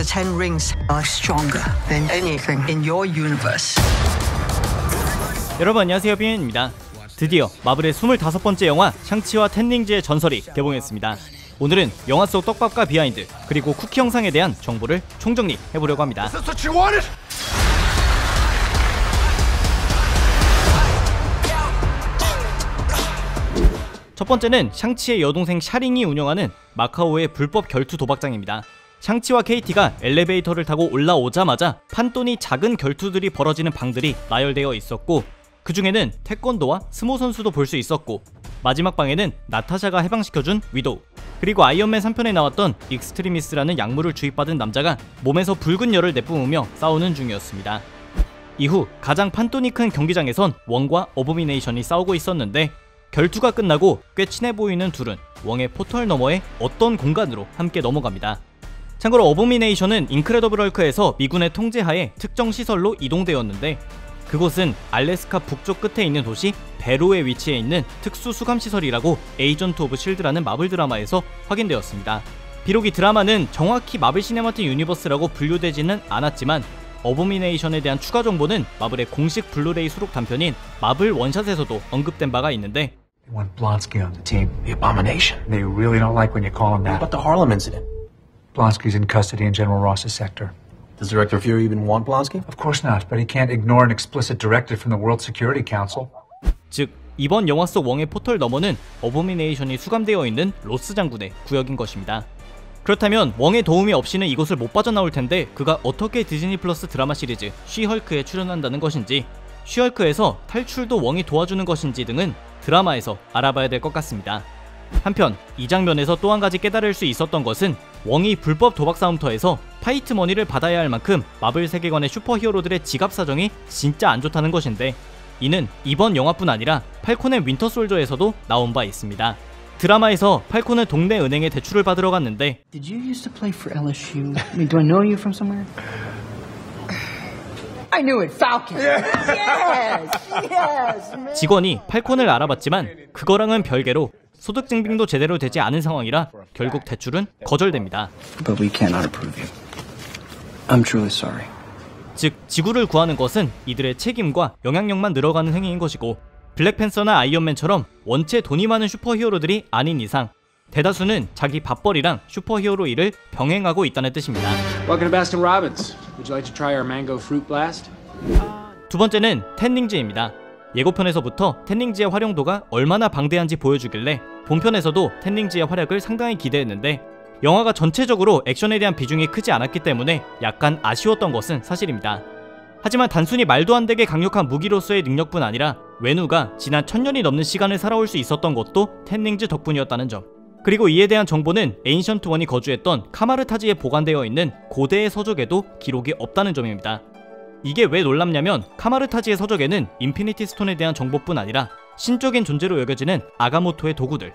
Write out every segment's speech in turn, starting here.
The Ten Rings are stronger than anything in your universe. 여러분 안녕하세요 빈입니다 드디어 마블의 25번째 영화 샹치와 텐링즈의 전설이 개봉했습니다 오늘은 영화 속 떡밥과 비하인드 그리고 쿠키 영상에 대한 정보를 총정리 해보려고 합니다 what you wanted? 첫 번째는 샹치의 여동생 샤링이 운영하는 마카오의 불법 결투 도박장입니다. 샹치와 케이티가 엘리베이터를 타고 올라오자마자 판돈이 작은 결투들이 벌어지는 방들이 나열되어 있었고 그 중에는 태권도와 스모 선수도 볼 수 있었고 마지막 방에는 나타샤가 해방시켜준 위도우 그리고 아이언맨 3편에 나왔던 익스트리미스라는 약물을 주입받은 남자가 몸에서 붉은 열을 내뿜으며 싸우는 중이었습니다. 이후 가장 판돈이 큰 경기장에선 웡과 어보미네이션이 싸우고 있었는데 결투가 끝나고 꽤 친해 보이는 둘은 웡의 포털 너머의 어떤 공간으로 함께 넘어갑니다. 참고로 어보미네이션은 인크레더블 헐크에서 미군의 통제하에 특정 시설로 이동되었는데 그곳은 알래스카 북쪽 끝에 있는 도시 베로에 위치해 있는 특수 수감 시설이라고 에이전트 오브 실드라는 마블 드라마에서 확인되었습니다. 비록 이 드라마는 정확히 마블 시네마틱 유니버스라고 분류되지는 않았지만 어보미네이션에 대한 추가 정보는 마블의 공식 블루레이 수록 단편인 마블 원샷에서도 언급된 바가 있는데 They want Blonsky on the team. The abomination. They really don't like when you call him What that. about the Harlem incident? Blonsky's in custody in General Ross's sector. Does Director Fury even want Blonsky? Of course not, but he can't ignore an explicit directive from the World Security Council. 즉 이번 영화 속 웡의 포털 너머는 어보미네이션이 수감되어 있는 로스 장군의 구역인 것입니다. 그렇다면 웡의 도움이 없이는 이곳을 못 빠져나올 텐데 그가 어떻게 디즈니 플러스 드라마 시리즈 쉬헐크에 출연한다는 것인지 쉬헐크에서 탈출도 웡이 도와주는 것인지 등은 드라마에서 알아봐야 될 것 같습니다. 한편 이 장면에서 또 한 가지 깨달을 수 있었던 것은 웡이 불법 도박 싸움터에서 fight money를 받아야 할 만큼 마블 세계관의 슈퍼히어로들의 지갑 사정이 진짜 안 좋다는 것인데 이는 이번 영화뿐 아니라 팔콘과 윈터 솔저에서도 나온 바 있습니다. 드라마에서 팔콘은 동네 은행에 대출을 받으러 갔는데 Did you used to play for LSU? I mean, do I know you from somewhere? I knew it, Falcon. Yes, yes. 직원이 팔콘을 알아봤지만 그거랑은 별개로 소득 증빙도 제대로 되지 않은 상황이라 결국 대출은 거절됩니다. But we cannot approve you. I'm truly sorry. 즉 지구를 구하는 것은 이들의 책임과 영향력만 늘어가는 행위인 것이고 블랙팬서나 아이언맨처럼 원체 돈이 많은 슈퍼히어로들이 아닌 이상 대다수는 자기 밥벌이랑 슈퍼히어로 일을 병행하고 있다는 뜻입니다. Welcome to Baskin Robbins. Would you like to try our mango fruit blast? 두 번째는 텐닝즈입니다. 예고편에서부터 텐닝즈의 활용도가 얼마나 방대한지 보여주길래 본편에서도 텐닝즈의 활약을 상당히 기대했는데 영화가 전체적으로 액션에 대한 비중이 크지 않았기 때문에 약간 아쉬웠던 것은 사실입니다. 하지만 단순히 말도 안 되게 강력한 무기로서의 능력뿐 아니라 외누가 지난 천년이 넘는 시간을 살아올 수 있었던 것도 텐닝즈 덕분이었다는 점. 그리고 이에 대한 정보는 에인션트 원이 거주했던 카마르타지에 보관되어 있는 고대의 서적에도 기록이 없다는 점입니다. 이게 왜 놀랍냐면 카마르타지의 서적에는 인피니티 스톤에 대한 정보뿐 아니라 신적인 존재로 여겨지는 아가모토의 도구들,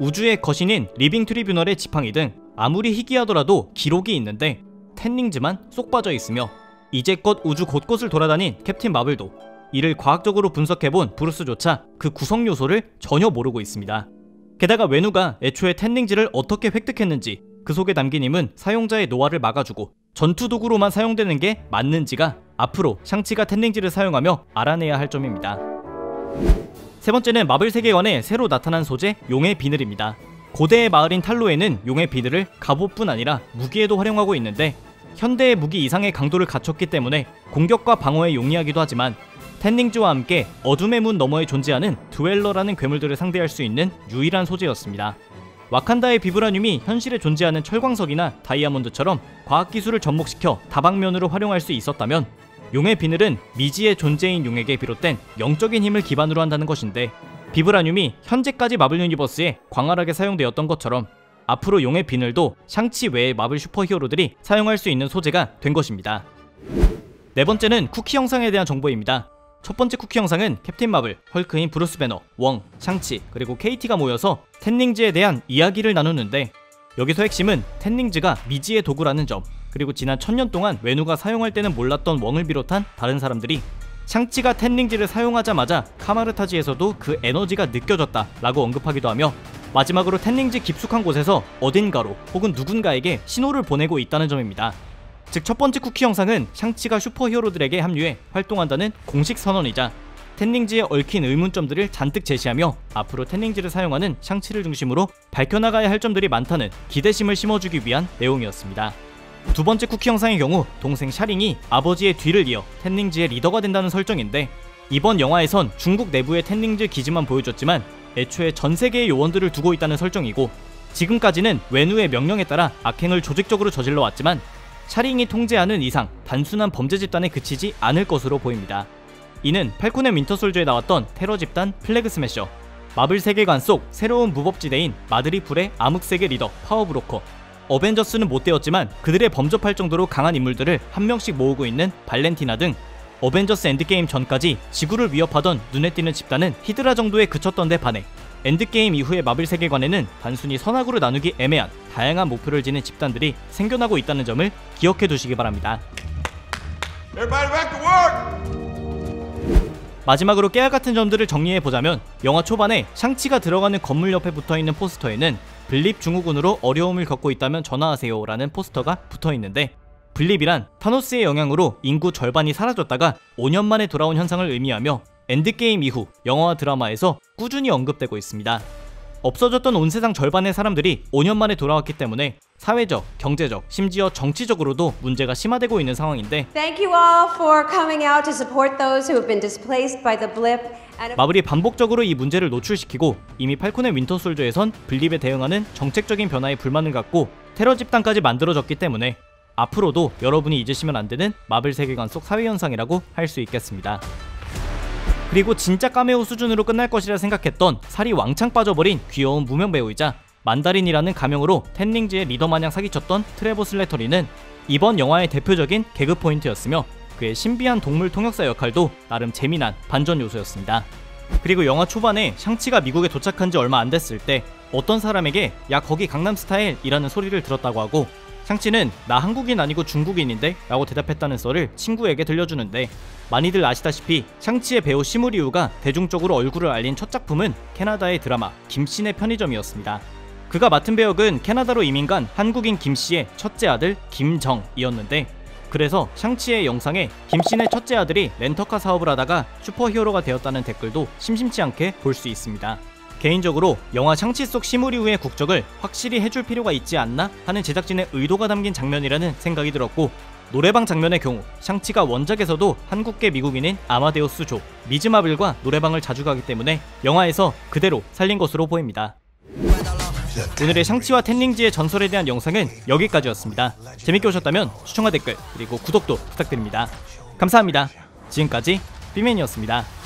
우주의 거신인 리빙 트리뷰널의 지팡이 등 아무리 희귀하더라도 기록이 있는데 텐 링즈만 쏙 빠져 있으며 이제껏 우주 곳곳을 돌아다닌 캡틴 마블도 이를 과학적으로 분석해본 브루스조차 그 구성 요소를 전혀 모르고 있습니다. 게다가 외누가 애초에 텐닝즈를 어떻게 획득했는지 그 속에 담긴 힘은 사용자의 노화를 막아주고 전투 도구로만 사용되는 게 맞는지가 앞으로 샹치가 텐닝즈를 사용하며 알아내야 할 점입니다. 세 번째는 마블 세계관에 새로 나타난 소재 용의 비늘입니다. 고대의 마을인 탈로에는 용의 비늘을 갑옷뿐 아니라 무기에도 활용하고 있는데 현대의 무기 이상의 강도를 갖췄기 때문에 공격과 방어에 용이하기도 하지만 텐 링즈와 함께 어둠의 문 너머에 존재하는 드웰러라는 괴물들을 상대할 수 있는 유일한 소재였습니다. 와칸다의 비브라늄이 현실에 존재하는 철광석이나 다이아몬드처럼 과학기술을 접목시켜 다방면으로 활용할 수 있었다면 용의 비늘은 미지의 존재인 용에게 비롯된 영적인 힘을 기반으로 한다는 것인데 비브라늄이 현재까지 마블 유니버스에 광활하게 사용되었던 것처럼 앞으로 용의 비늘도 샹치 외의 마블 슈퍼히어로들이 사용할 수 있는 소재가 된 것입니다. 네 번째는 쿠키 영상에 대한 정보입니다. 첫 번째 쿠키 영상은 캡틴 마블, 헐크인 브루스 배너, 웡, 샹치, 그리고 케이티가 모여서 텐 링즈에 대한 이야기를 나누는데 여기서 핵심은 텐 링즈가 미지의 도구라는 점, 그리고 지난 천년 동안 웬우가 사용할 때는 몰랐던 웡을 비롯한 다른 사람들이 샹치가 텐 링즈를 사용하자마자 카마르타지에서도 그 에너지가 느껴졌다 라고 언급하기도 하며 마지막으로 텐 링즈 깊숙한 곳에서 어딘가로 혹은 누군가에게 신호를 보내고 있다는 점입니다. 즉 첫 번째 쿠키 영상은 샹치가 슈퍼히어로들에게 합류해 활동한다는 공식 선언이자 텐닝지에 얽힌 의문점들을 잔뜩 제시하며 앞으로 텐닝지를 사용하는 샹치를 중심으로 밝혀나가야 할 점들이 많다는 기대심을 심어주기 위한 내용이었습니다. 두 번째 쿠키 영상의 경우 동생 샤링이 아버지의 뒤를 이어 텐닝지의 리더가 된다는 설정인데 이번 영화에선 중국 내부의 텐닝즈 기지만 보여줬지만 애초에 전 세계의 요원들을 두고 있다는 설정이고 지금까지는 웬우의 명령에 따라 악행을 조직적으로 저질러 왔지만 샤링이 통제하는 이상 단순한 범죄 집단에 그치지 않을 것으로 보입니다. 이는 팔콘 앤 윈터솔저에 나왔던 테러 집단 플래그 스매셔 마블 세계관 속 새로운 무법지대인 마드리풀의 암흑세계 리더 파워브로커 어벤져스는 못 되었지만 그들에 범접할 정도로 강한 인물들을 한 명씩 모으고 있는 발렌티나 등 어벤져스 엔드게임 전까지 지구를 위협하던 눈에 띄는 집단은 히드라 정도에 그쳤던 데 반해 엔드게임 이후의 마블 세계관에는 단순히 선악으로 나누기 애매한 다양한 목표를 지닌 집단들이 생겨나고 있다는 점을 기억해 두시기 바랍니다. 마지막으로 깨알 같은 점들을 정리해 보자면 영화 초반에 샹치가 들어가는 건물 옆에 붙어 있는 포스터에는 Blip 증후군으로 어려움을 겪고 있다면 전화하세요 라는 포스터가 붙어 있는데 Blip이란 타노스의 영향으로 인구 절반이 사라졌다가 5년 만에 돌아온 현상을 의미하며 엔드게임 이후 영화와 드라마에서 꾸준히 언급되고 있습니다. 없어졌던 온 세상 절반의 사람들이 5년 만에 돌아왔기 때문에 사회적, 경제적, 심지어 정치적으로도 문제가 심화되고 있는 상황인데 마블이 반복적으로 이 문제를 노출시키고 이미 팔콘 앤 윈터솔저에선 Blip에 대응하는 정책적인 변화에 불만을 갖고 테러 집단까지 만들어졌기 때문에 앞으로도 여러분이 잊으시면 안 되는 마블 세계관 속 사회 현상이라고 할 수 있겠습니다. 그리고 진짜 까메오 수준으로 끝날 것이라 생각했던 살이 왕창 빠져버린 귀여운 무명 배우이자 만다린이라는 가명으로 텐 링즈의 리더 마냥 사기쳤던 트레버 슬래터리는 이번 영화의 대표적인 개그 포인트였으며 그의 신비한 동물 통역사 역할도 나름 재미난 반전 요소였습니다. 그리고 영화 초반에 샹치가 미국에 도착한 지 얼마 안 됐을 때 어떤 사람에게 야 거기 강남 스타일이라는 소리를 들었다고 하고 샹치는 나 한국인 아니고 중국인인데 라고 대답했다는 썰을 친구에게 들려주는데 많이들 아시다시피 샹치의 배우 시무리우가 대중적으로 얼굴을 알린 첫 작품은 캐나다의 드라마 김씨네 편의점이었습니다. 그가 맡은 배역은 캐나다로 이민 간 한국인 김씨의 첫째 아들 김정이었는데 그래서 샹치의 영상에 김씨네 첫째 아들이 렌터카 사업을 하다가 슈퍼히어로가 되었다는 댓글도 심심치 않게 볼 수 있습니다. 개인적으로 영화 샹치 속 시무리우의 국적을 확실히 해줄 필요가 있지 않나 하는 제작진의 의도가 담긴 장면이라는 생각이 들었고 노래방 장면의 경우 샹치가 원작에서도 한국계 미국인인 아마데우스 조 미즈마블과 노래방을 자주 가기 때문에 영화에서 그대로 살린 것으로 보입니다. 오늘의 샹치와 텐닝지의 전설에 대한 영상은 여기까지였습니다. 재밌게 보셨다면 시청과 댓글 그리고 구독도 부탁드립니다. 감사합니다. 지금까지 비맨이었습니다.